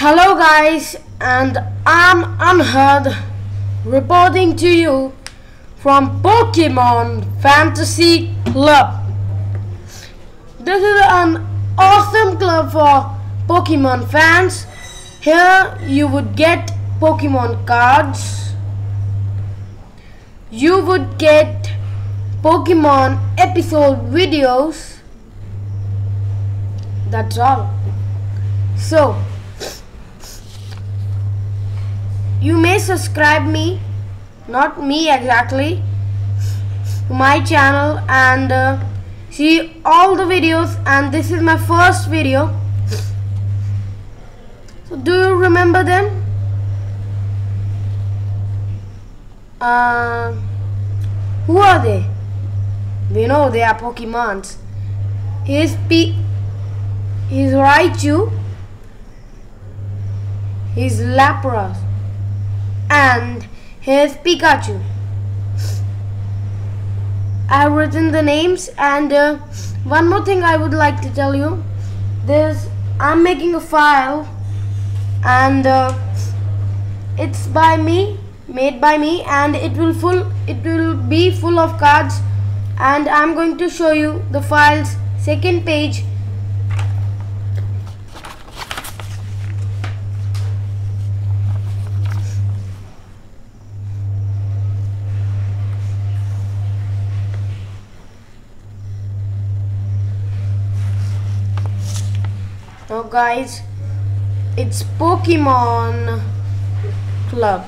Hello guys and I'm Anhad reporting to you from Pokemon Fantasy Club. This is an awesome club for Pokemon fans. Here you would get Pokemon cards. You would get Pokemon episode videos. That's all. So, you may subscribe me not me exactly my channel and uh, see all the videos and this is my first video. So do you remember them? Uh, who are they? We know they are pokemons. Here's P he's Raichu he's Lapras and here's Pikachu. I have written the names and uh, one more thing I would like to tell you. There's I'm making a file and uh, it's by me made by me and it will full it will be full of cards. And I'm going to show you the file's second page Guys, it's Pokemon Club.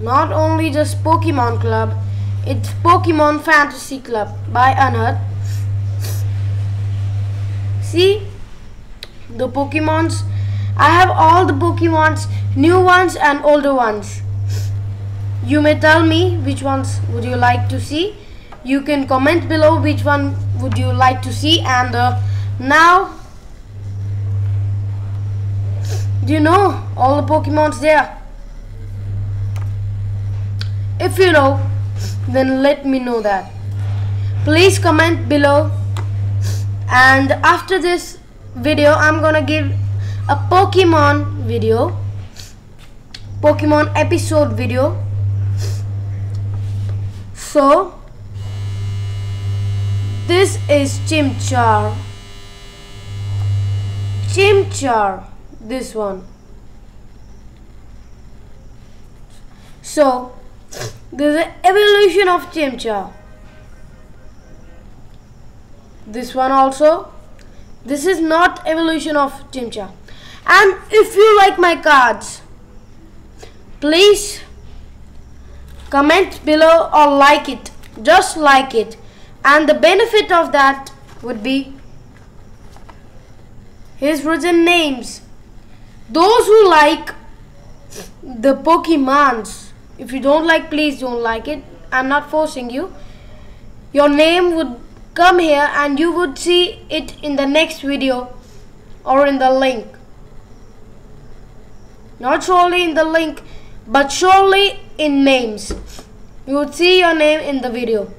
Not only just Pokemon Club, it's Pokemon Fantasy Club by Anhad. See the Pokemons. I have all the Pokemons, new ones and older ones. You may tell me which ones would you like to see. You can comment below which one would you like to see and uh, now do you know all the Pokemons there? If you know, then let me know that. Please comment below. And after this video, I'm gonna give a Pokemon video, Pokemon episode video. So, this is Chimchar. Chimchar this one. So there's an evolution of Chimchar. This one also. This is not evolution of Chimchar. And if you like my cards please comment below or like it. Just like it. And the benefit of that would be his written names those who like the Pokemons, if you don't like, please don't like it. I'm not forcing you. Your name would come here and you would see it in the next video or in the link. Not surely in the link, but surely in names. You would see your name in the video.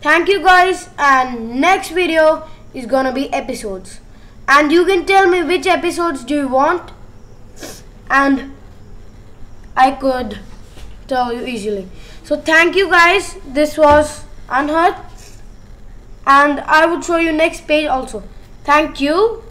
Thank you guys and next video is gonna be episodes. And you can tell me which episodes do you want and I could tell you easily. So thank you guys. This was Anhad and I would show you next page also. Thank you.